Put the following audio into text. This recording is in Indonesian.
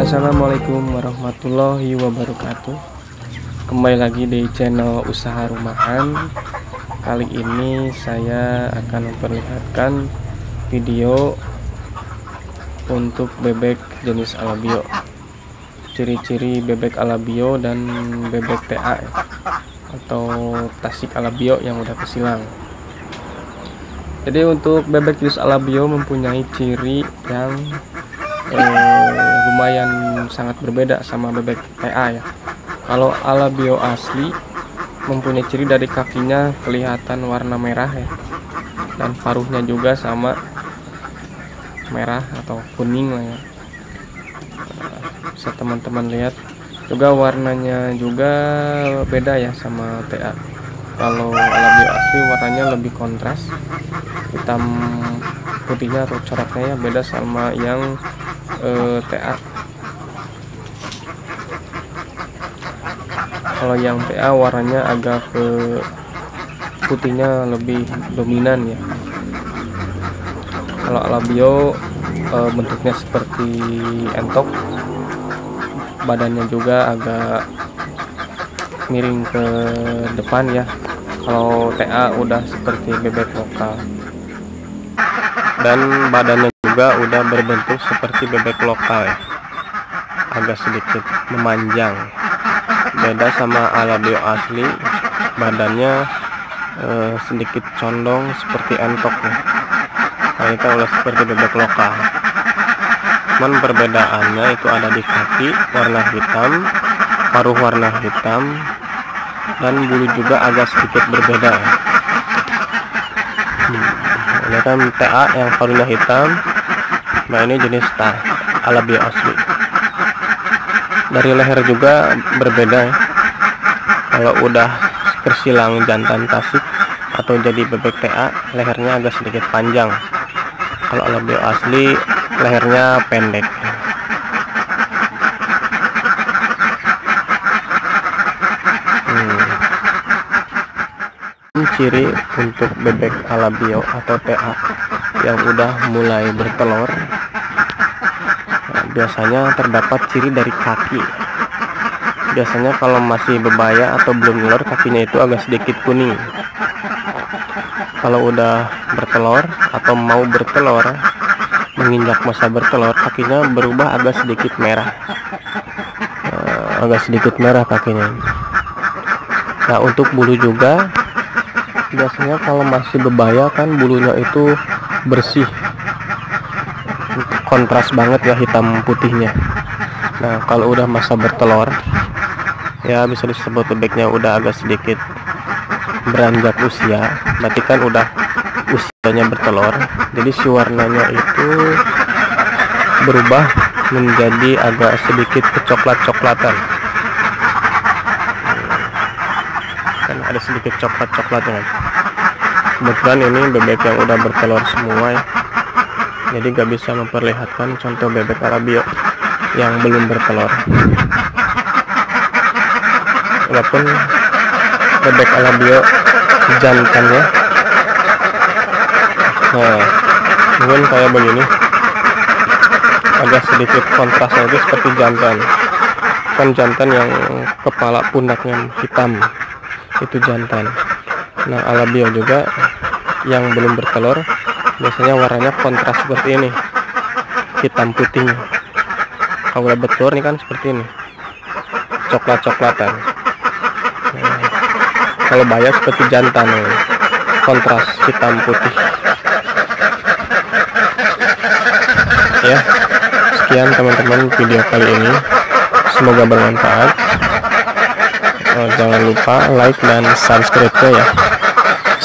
Assalamualaikum warahmatullahi wabarakatuh. Kembali lagi di channel usaha rumahan. Kali ini saya akan memperlihatkan video Untuk bebek jenis alabio. Ciri-ciri bebek alabio dan bebek TA Atau tasik alabio yang udah kesilang. Jadi untuk bebek jenis alabio mempunyai ciri yang eh, lumayan sangat berbeda sama bebek TA ya. Kalau alabio asli mempunyai ciri dari kakinya kelihatan warna merah ya. Dan paruhnya juga sama merah atau kuning lah ya. Bisa teman-teman lihat. Juga warnanya juga beda ya sama TA kalau alabio asli warnanya lebih kontras. Hitam putihnya atau coraknya ya beda sama yang eh, TA kalau yang TA warnanya agak ke putihnya lebih dominan ya. Kalau alabio eh, bentuknya seperti entok badannya juga agak miring ke depan ya. Kalau TA udah seperti bebek lokal. Dan badannya juga udah berbentuk seperti bebek lokal ya. Agak sedikit memanjang beda sama alabio asli. Badannya eh, sedikit condong seperti entok nih kalau itu udah seperti bebek lokal. Cuman perbedaannya itu ada di kaki warna hitam paruh warna hitam dan bulu juga agak sedikit berbeda ya. Ini kan TA yang paruhnya hitam. Nah ini jenis TA alabia asli dari leher juga berbeda ya. Kalau udah tersilang jantan tasik atau jadi bebek TA lehernya agak sedikit panjang. Kalau alabia asli lehernya pendek. Ciri untuk bebek alabio atau TA yang udah mulai bertelur biasanya terdapat ciri dari kaki. Biasanya kalau masih bebaya atau belum telur kakinya itu agak sedikit kuning. Kalau udah bertelur atau mau bertelur menginjak masa bertelur kakinya berubah agak sedikit merah. Nah, agak sedikit merah kakinya. Nah untuk bulu juga biasanya kalau masih bebaya kan bulunya itu bersih kontras banget ya hitam putihnya. Nah kalau udah masa bertelur ya bisa disebut bebeknya udah agak sedikit beranjak usia. Berarti kan udah usianya bertelur jadi si warnanya itu berubah menjadi agak sedikit kecoklat-coklatan. Kan ada sedikit coklat-coklatnya. Kebetulan ini bebek yang udah bertelur semua ya jadi gak bisa memperlihatkan contoh bebek arabio yang belum bertelur. Walaupun bebek alabio jantan ya. Nah mungkin kayak begini. Agak sedikit kontrasnya itu seperti jantan. Kan jantan yang kepala pundaknya hitam. Itu jantan. Nah alabio juga yang belum bertelur biasanya warnanya kontras seperti ini. Hitam putih kalau udah bertelur nih kan seperti ini. Coklat-coklatan. Nah, kalau bayar seperti jantan nih. kontras hitam putih. Ya sekian teman-teman video kali ini. Semoga bermanfaat. Oh, jangan lupa like dan subscribe ya